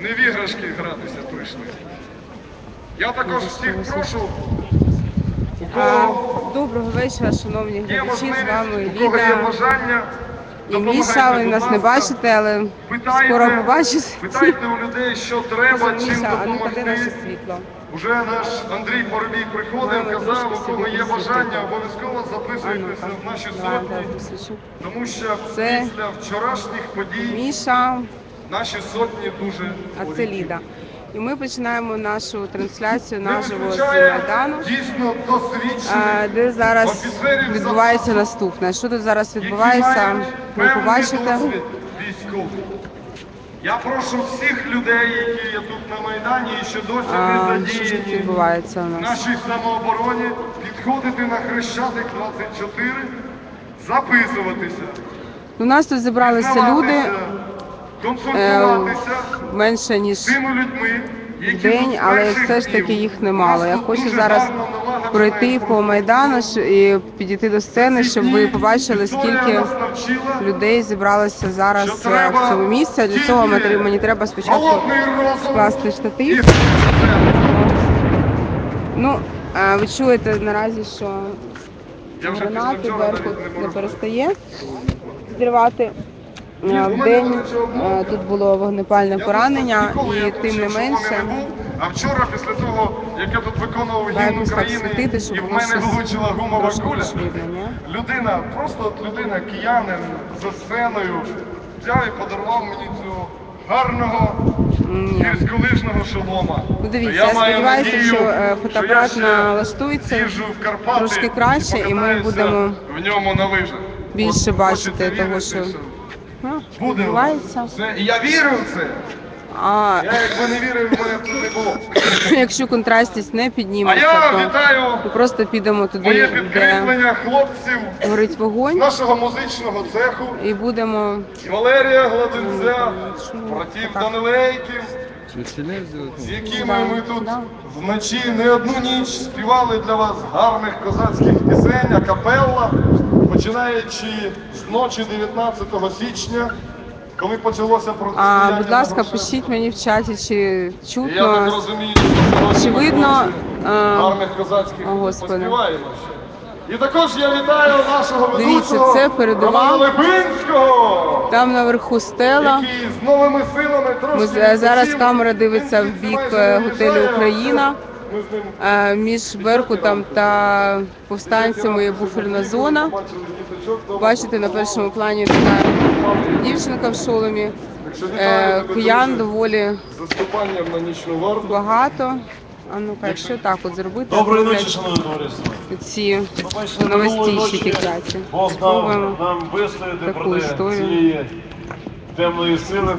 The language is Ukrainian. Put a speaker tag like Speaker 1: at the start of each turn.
Speaker 1: не в іграшки гратися прийшли. Я також всіх прошу, у кого
Speaker 2: Доброго вечора, шановні глядачі. З вами Ліда і Міша. Ви нас не бачите, але
Speaker 1: Питайте,
Speaker 2: скоро побачите.
Speaker 1: питайте у людей, що треба, чим
Speaker 2: Міша, наше
Speaker 1: допомогти.
Speaker 2: світло?
Speaker 1: Уже наш Андрій Поробій приходив, казав, у кого є бажання, обов'язково записуйтеся в наші сотні, тому що
Speaker 2: Це-
Speaker 1: після вчорашніх подій
Speaker 2: Міша,
Speaker 1: наші сотні дуже
Speaker 2: а це. Ліда. І ми починаємо нашу трансляцію наживо з Майдану, де зараз відбувається наступне. Що тут зараз відбувається, ви побачите.
Speaker 1: Я прошу всіх людей, які є тут на Майдані і що досі не задіяні в
Speaker 2: нас?
Speaker 1: нашій самообороні, підходити на Хрещатик 24, записуватися.
Speaker 2: У нас тут зібралися люди менше ніж день, але все ж таки їх немало. Я хочу зараз пройти по майдану і підійти до сцени, щоб ви побачили, скільки людей зібралося зараз е, в цьому місці. Для цього мені- треба спочатку скласти
Speaker 1: і
Speaker 2: штатив. Ну, е, ви чуєте наразі, що гранати
Speaker 1: навіть
Speaker 2: не перестає зірвати. Е, В день е, тут було вогнепальне поранення, і тим не менше
Speaker 1: а вчора, після того, як я тут виконував гімн України, і в мене
Speaker 2: щось
Speaker 1: влучила гумова куля, людина, просто от людина, киянин за сценою, взяв і подарував мені цього гарного гірськолижного шолома.
Speaker 2: Ну, дивіться, я сподіваюся,
Speaker 1: надію,
Speaker 2: що, е, фотоапарат налаштується трошки краще, і ми будемо
Speaker 1: в ньому на лижах.
Speaker 2: більше бачити того, що- Ну,
Speaker 1: буде
Speaker 2: відбувається.
Speaker 1: Все. І я вірю в це.
Speaker 2: А
Speaker 1: Я якби не вірив, мене б тут не було.
Speaker 2: якщо контрастність не
Speaker 1: А
Speaker 2: підніметься,
Speaker 1: я
Speaker 2: то
Speaker 1: вітаю
Speaker 2: ми просто підемо
Speaker 1: моє
Speaker 2: туди, де
Speaker 1: підкріплення хлопців
Speaker 2: горить вогонь,
Speaker 1: нашого музичного цеху.
Speaker 2: і будемо
Speaker 1: Валерія Гладенця,
Speaker 2: Ну,
Speaker 1: братів. Данилейків, з якими ми тут вночі не одну ніч співали для вас гарних козацьких пісень, а капелла, починаючи з ночі 19 січня, коли почалося
Speaker 2: А, будь ласка,
Speaker 1: на
Speaker 2: пишіть мені в чаті, чи
Speaker 1: І Я так
Speaker 2: чутно,
Speaker 1: розумію, що
Speaker 2: чи видно.
Speaker 1: гарних козацьких
Speaker 2: Господи.
Speaker 1: І також я вітаю нашого
Speaker 2: Дивіться,
Speaker 1: ведучого
Speaker 2: це передова.
Speaker 1: Липинського,
Speaker 2: Там наверху стела.
Speaker 1: який з новими силами трошки
Speaker 2: Ми зараз камера дивиться в бік, е, готелю «Україна». Е, Між Беркутом та повстанцями є буферна зона. Бачите, на першому плані така дівчинка в шоломі. Е, Киян доволі багато. А ну-ка, якщо так от зробити,
Speaker 3: Доброї ночі, шановне товариство.
Speaker 2: ці
Speaker 3: Ви бачите,
Speaker 2: новості
Speaker 3: минулої
Speaker 2: ще
Speaker 3: ночі
Speaker 2: ті кляті.
Speaker 3: Бог дав нам вистояти проти цієї темної сили.